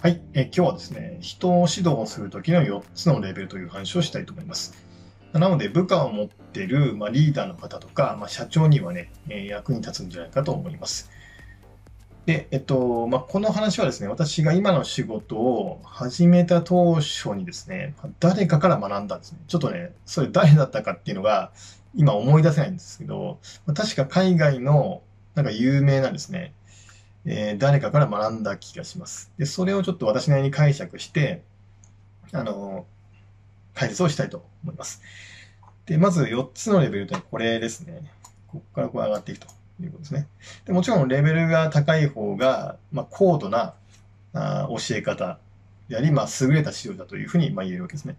はい、え今日はですね、人を指導するときの4つのレベルという話をしたいと思います。なので、部下を持っている、まあ、リーダーの方とか、まあ、社長にはね、え役に立つんじゃないかと思います。で、えっと、まあ、この話はですね、私が今の仕事を始めた当初にですね、誰かから学んだんですね。ちょっとね、それ誰だったかっていうのが、今思い出せないんですけど、確か海外のなんか有名なですね、えー、誰かから学んだ気がします。で、それをちょっと私なりに解釈して、あの、解説をしたいと思います。で、まず4つのレベルというのはこれですね。ここからこう上がっていくということですね。でもちろんレベルが高い方が、まあ、高度なあ教え方であり、まあ、優れた指導だというふうにまあ言えるわけですね。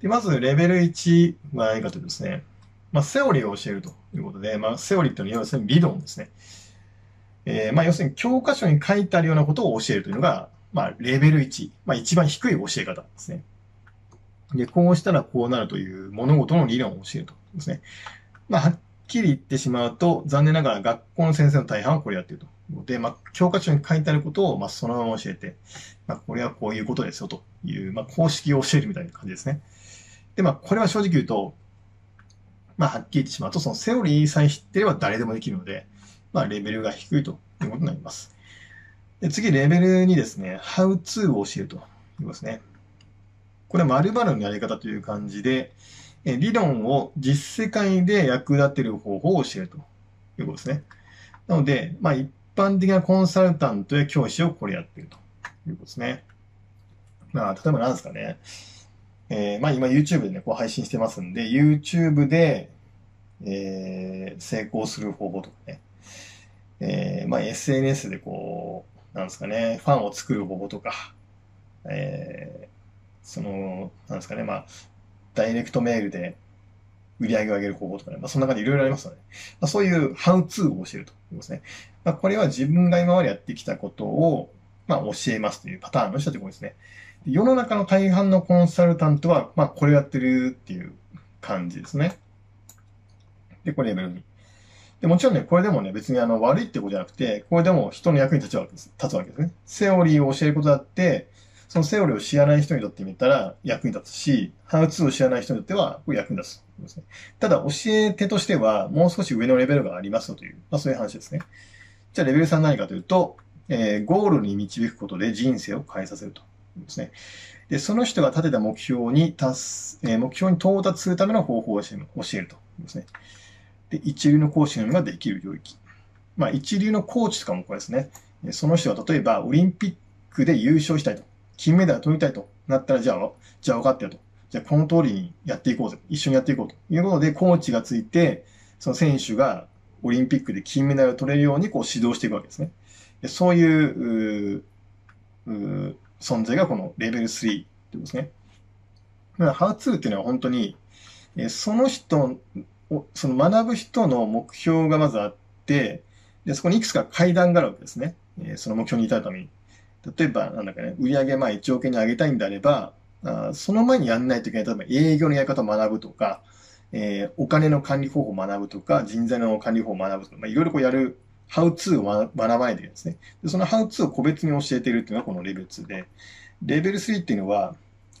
で、まずレベル1は何かというとですね、まあ、セオリーを教えるということで、まあ、セオリーというのは要するに理論ですね。えー、まあ、要するに教科書に書いてあるようなことを教えるというのが、まあ、レベル1、まあ、一番低い教え方ですね。で、こうしたらこうなるという物事の理論を教えるとですね。まあ、はっきり言ってしまうと、残念ながら学校の先生の大半はこれやってると。で、まあ、教科書に書いてあることを、まあ、そのまま教えて、まあ、これはこういうことですよという、まあ、公式を教えるみたいな感じですね。で、まあ、これは正直言うと、まあ、はっきり言ってしまうと、そのセオリーさえ知ってれば誰でもできるので、まあ、レベルが低いということになります。で次、レベル2ですね、How to を教えると言いますね。これは〇〇のやり方という感じで、理論を実世界で役立てる方法を教えるということですね。なので、まあ、一般的なコンサルタントや教師をこれやっているということですね。まあ、例えば何ですかね。えー、まあ今 YouTube でね、こう配信してますんで、YouTube で、えー、成功する方法とかね。えー、まあ SNS でこう、なんですかね、ファンを作る方法とか、えー、その、なんですかね、まあ、ダイレクトメールで売り上げを上げる方法とかね、まあ、その中でいろいろありますので、まあ、そういうハウツーを教えるということですね。まあ、これは自分が今までやってきたことを、まあ、教えますというパターンの人ということですね。世の中の大半のコンサルタントは、まあ、これをやってるっていう感じですね。で、これレベル2。で、もちろんね、これでもね、別にあの、悪いってことじゃなくて、これでも人の役に立つわけです。立つわけですね。セオリーを教えることだって、そのセオリーを知らない人にとってみたら役に立つし、ハウツーを知らない人にとっては役に立つです、ね。ただ、教え手としては、もう少し上のレベルがありますよという、まあそういう話ですね。じゃあ、レベル3何かというと、えー、ゴールに導くことで人生を変えさせると。ですね。で、その人が立てた目標に達す、えー、目標に到達するための方法を教えると。ですね。で、一流の講師のみができる領域。まあ、一流のコーチとかもこれですね。その人が例えば、オリンピックで優勝したいと。金メダル取りたいとなったら、じゃあ、じゃあ分かってよと。じゃあ、この通りにやっていこうぜ。一緒にやっていこうということで、コーチがついて、その選手がオリンピックで金メダルを取れるようにこう指導していくわけですね。でそういう、う存在がこのレベル3ってことですね。だから、ハーツーっていうのは本当に、その人その学ぶ人の目標がまずあって、で、そこにいくつか階段があるわけですね。えー、その目標に至るために。例えば、なんだかね、売上まあ1億円に上げたいんであれば、あその前にやんないといけない。例えば営業のやり方を学ぶとか、えー、お金の管理方法を学ぶとか、人材の管理方法を学ぶとか、まあ、いろいろこうやる、ハウツーを学ばないといけないですね。で、そのハウツーを個別に教えているっていうのがこのレベル2で、レベル3っていうのは、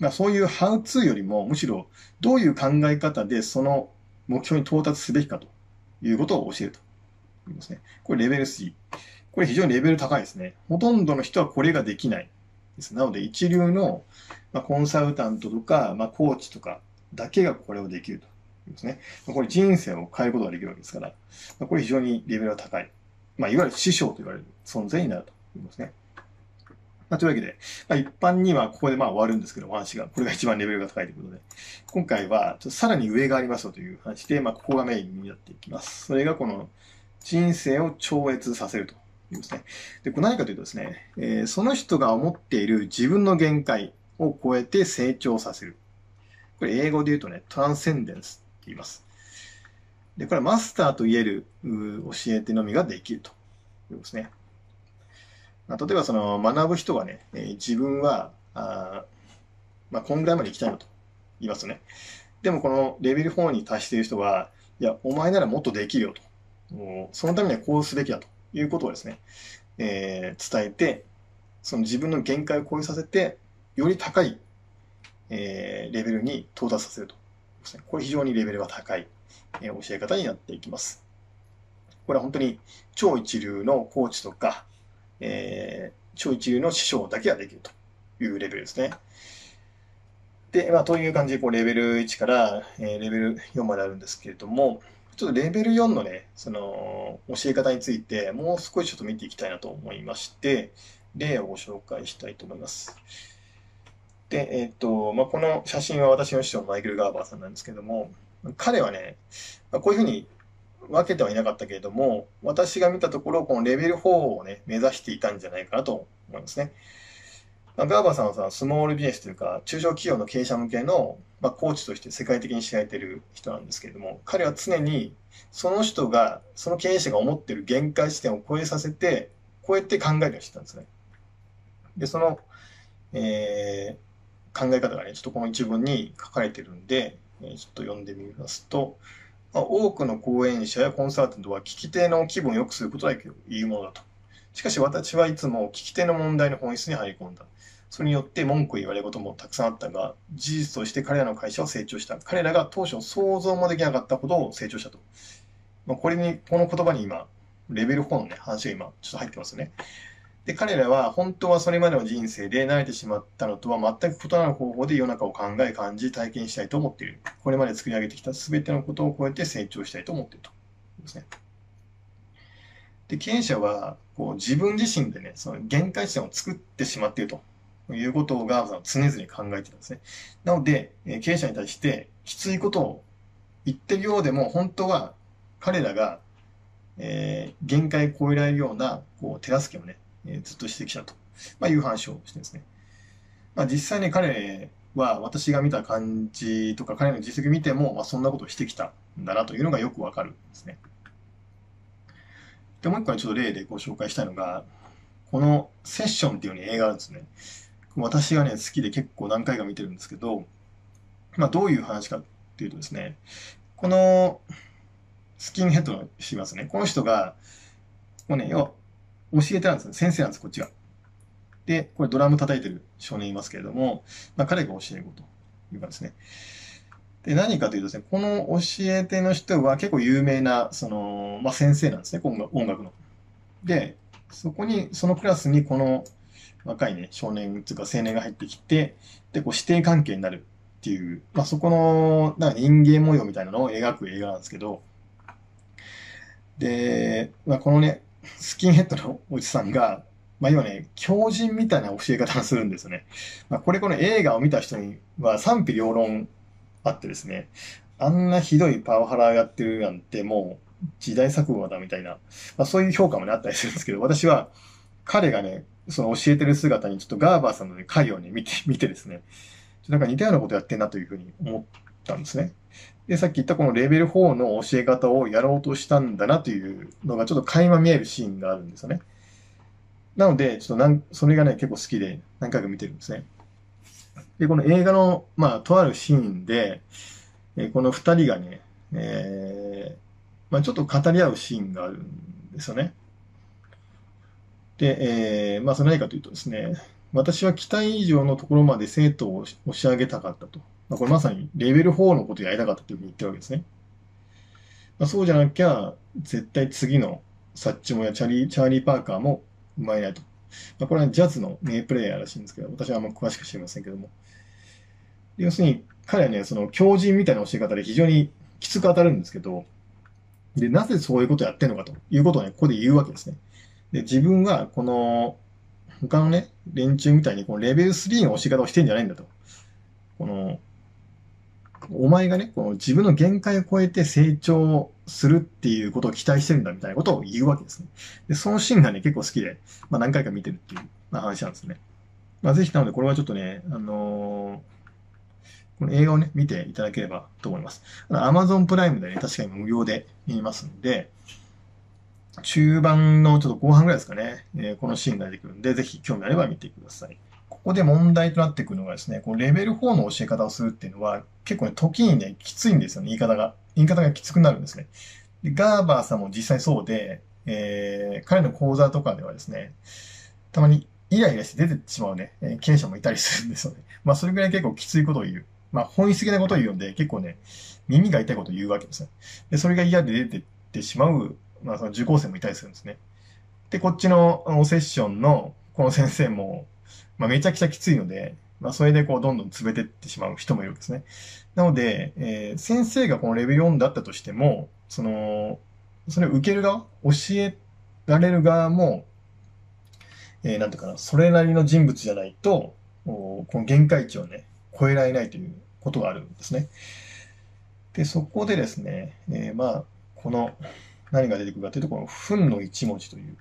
まあそういうハウツーよりも、むしろどういう考え方でその目標に到達すべきかということを教えると言いますね。これレベル3。これ非常にレベル高いですね。ほとんどの人はこれができないです。なので一流の、コンサルタントとか、まコーチとかだけがこれをできるとですね。これ人生を変えることができるわけですから、これ非常にレベルが高い。まあ、いわゆる師匠と言われる存在になるということですね。まあ、というわけで、まあ、一般にはここでまあ終わるんですけど、お話が、これが一番レベルが高いということで、今回はちょっとさらに上がありますよという話で、まあ、ここがメインになっていきます。それがこの人生を超越させるというですね。で、これ何かというとですね、えー、その人が思っている自分の限界を超えて成長させる。これ英語で言うとね、トランセンデンスって言います。で、これはマスターと言える教えてのみができるということですね。まあ、例えばその学ぶ人がね、えー、自分は、あまあ、こんぐらいまで行きたいのと言いますね。でもこのレベル4に達している人は、いや、お前ならもっとできるよと。そのためにはこうすべきだということをですね、えー、伝えて、その自分の限界を超えさせて、より高い、えー、レベルに到達させると。これ非常にレベルが高い、えー、教え方になっていきます。これは本当に超一流のコーチとか、えー、超一流の師匠だけができるというレベルですね。で、まあ、という感じで、こう、レベル1から、えー、レベル4まであるんですけれども、ちょっとレベル4のね、その、教え方について、もう少しちょっと見ていきたいなと思いまして、例をご紹介したいと思います。で、えっ、ー、と、まあ、この写真は私の師匠マイケル・ガーバーさんなんですけども、彼はね、まあ、こういうふうに分けてはいなかったけれども、私が見たところ、このレベル4をね、目指していたんじゃないかなと思いますね。まあ、ガーバーさんはさ、スモールビジネスというか、中小企業の経営者向けの、まあ、コーチとして世界的に知られている人なんですけれども、彼は常に、その人が、その経営者が思っている限界地点を超えさせて、超えて考えるようにしてたんですね。で、その、えー、考え方がね、ちょっとこの一文に書かれてるんで、え、ちょっと読んでみますと、まあ、多くの講演者やコンサルタントは聞き手の気分を良くすることだけを言うものだと。しかし私はいつも聞き手の問題の本質に入り込んだ。それによって文句言われることもたくさんあったが、事実として彼らの会社は成長した。彼らが当初想像もできなかったほど成長したと。まあ、これに、この言葉に今、レベル4のね、話が今、ちょっと入ってますよね。で、彼らは本当はそれまでの人生で慣れてしまったのとは全く異なる方法で世の中を考え、感じ、体験したいと思っている。これまで作り上げてきた全てのことを超えて成長したいと思っていると。ですね。で、経営者は、こう、自分自身でね、その限界地点を作ってしまっていると。いうことをガーブさんは常々考えてるんですね。なので、経営者に対してきついことを言ってるようでも、本当は彼らが、えー、限界を超えられるような、こう、手助けをね、えー、ずっとしてきたと、まあ、いう話をしてですね。まあ、実際に彼は私が見た感じとか彼の実績見ても、まあ、そんなことをしてきたんだなというのがよくわかるんですね。で、もう一個ちょっと例でご紹介したいのが、このセッションっていう映画があるんですね。私がね、好きで結構何回か見てるんですけど、まあ、どういう話かっていうとですね、このスキンヘッドのしますね。この人が、もうね、要は教えてたんですね先生なんです、こっちが。で、これドラム叩いてる少年いますけれども、まあ、彼が教え子というかですね。で、何かというとですね、この教え手の人は結構有名な、その、まあ、先生なんですね、音楽の。で、そこに、そのクラスにこの若いね、少年というか青年が入ってきて、で、こう、師弟関係になるっていう、まあ、そこの、なんか人間模様みたいなのを描く映画なんですけど、で、まあ、このね、スキンヘッドのおじさんが、まあ、今ね、狂人みたいな教え方をするんですよね。まあ、これこの映画を見た人には賛否両論あってですね、あんなひどいパワハラやってるなんてもう時代錯誤だみたいな、まあ、そういう評価もねあったりするんですけど、私は彼がね、その教えてる姿にちょっとガーバーさんの、ね、回をね、見て、見てですね、なんか似たようなことやってんなというふうに思ったんですね。で、さっき言ったこのレベル4の教え方をやろうとしたんだなというのがちょっと垣間見えるシーンがあるんですよね。なので、ちょっとなん、それがね、結構好きで何回か見てるんですね。で、この映画の、まあ、とあるシーンで、えこの二人がね、えー、まあ、ちょっと語り合うシーンがあるんですよね。で、えー、まあ、それ何かというとですね、私は期待以上のところまで生徒を押し上げたかったと。まあ、これまさにレベル4のことやりたかったというふうに言ってるわけですね。まあ、そうじゃなきゃ、絶対次のサッチモやチャリチャーリー・パーカーも生まれないと。まあ、これはジャズの名プレイヤーらしいんですけど、私はあんま詳しく知りませんけども。要するに、彼はね、その強靭みたいな教え方で非常にきつく当たるんですけど、で、なぜそういうことをやってんのかということをね、ここで言うわけですね。で、自分はこの、他のね、連中みたいにこのレベル3の押し方をしてんじゃないんだと。この、お前がね、この自分の限界を超えて成長するっていうことを期待してるんだみたいなことを言うわけですね。で、そのシーンがね、結構好きで、まあ何回か見てるっていう、まあ、話なんですね。まあぜひなので、これはちょっとね、あのー、この映画をね、見ていただければと思います。Amazon プライムでね、確かに無料で見ますんで、中盤のちょっと後半ぐらいですかね、えー、このシーンが出てくるんで、ぜひ興味あれば見てください。ここで問題となってくるのがですね、このレベル4の教え方をするっていうのは、結構ね、時にね、きついんですよね、言い方が。言い方がきつくなるんですね。でガーバーさんも実際そうで、えー、彼の講座とかではですね、たまにイライラして出てしまうね、え、経営者もいたりするんですよね。まあ、それぐらい結構きついことを言う。まあ、本質的なことを言うんで、結構ね、耳が痛いことを言うわけですね。で、それが嫌で出てってしまう、まあ、その受講生もいたりするんですね。で、こっちのセッションのこの先生も、まあ、めちゃくちゃきついので、まあ、それでこう、どんどん詰めてってしまう人もいるんですね。なので、えー、先生がこのレベル4だったとしても、その、それを受ける側、教えられる側も、えー、なんていうかな、それなりの人物じゃないと、この限界値をね、超えられないということがあるんですね。で、そこでですね、えー、まあ、この、何が出てくるかというと、この、分の一文字という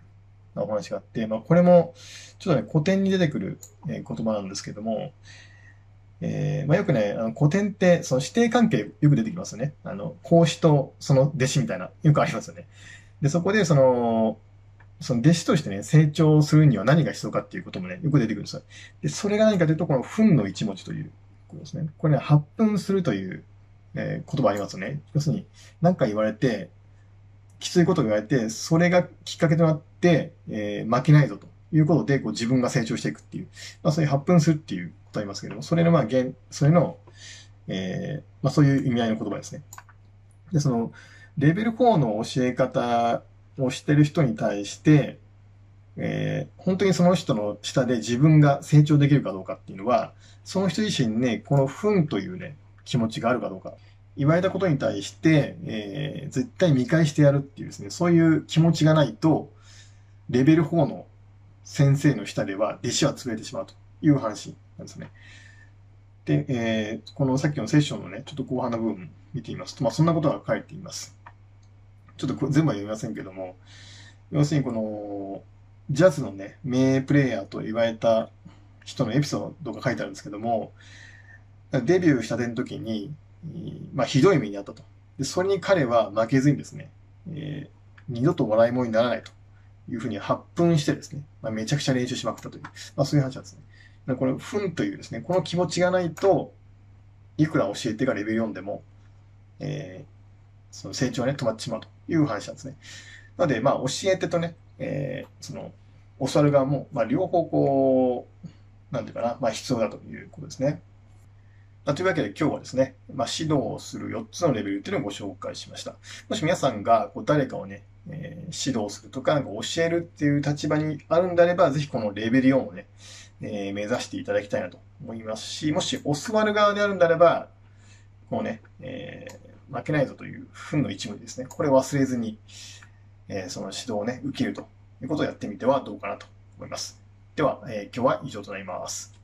お話があって、まあ、これも、ちょっとね、古典に出てくる、え言葉なんですけども、えー、まあ、よくね、あの古典って、その師弟関係よく出てきますよね。あの、孔子とその弟子みたいな、よくありますよね。で、そこで、その、その弟子としてね、成長するには何が必要かっていうこともね、よく出てくるんですよ。で、それが何かというと、この分の一文字ということですね。これね、発奮するという、えー、言葉ありますよね。要するに、何か言われて、きついことを言われて、それがきっかけとなって、えー、負けないぞということで、こう自分が成長していくっていう、まあそういう発奮するっていうことありますけども、それのまあ現、それの、えー、まあそういう意味合いの言葉ですね。で、その、レベル4の教え方をしてる人に対して、えー、本当にその人の下で自分が成長できるかどうかっていうのは、その人自身ね、この分というね、気持ちがあるかどうか。言われたことに対して、えー、絶対見返してやるっていうですね、そういう気持ちがないと、レベル4の先生の下では弟子は潰れてしまうという話なんですね。で、えー、このさっきのセッションのね、ちょっと後半の部分見てみますと、まあそんなことが書いています。ちょっと全部は読みませんけども、要するにこの、ジャズのね、名プレイヤーと言われた人のエピソードが書いてあるんですけども、デビューしたての時に、まあ、ひどい目にあったと。で、それに彼は負けずにですね、えー、二度と笑い物にならないというふうに発奮してですね、まあ、めちゃくちゃ練習しまくったという、まあ、そういう話なんですね。これ、ふんというですね、この気持ちがないと、いくら教えてがレベル4でも、えー、その成長はね、止まってしまうという話なんですね。なので、まあ、教えてとね、えー、その、教わる側も、まあ、両方こう、なんていうかな、まあ、必要だということですね。まあ、というわけで今日はですね、まあ、指導をする4つのレベルっていうのをご紹介しました。もし皆さんがこう誰かをね、えー、指導するとか、なんか教えるっていう立場にあるんであれば、ぜひこのレベル4をね、えー、目指していただきたいなと思いますし、もし教わる側であるんであれば、こうね、えー、負けないぞという分の一文ですね。これ忘れずに、え、その指導をね、受けるということをやってみてはどうかなと思います。では、え、今日は以上となります。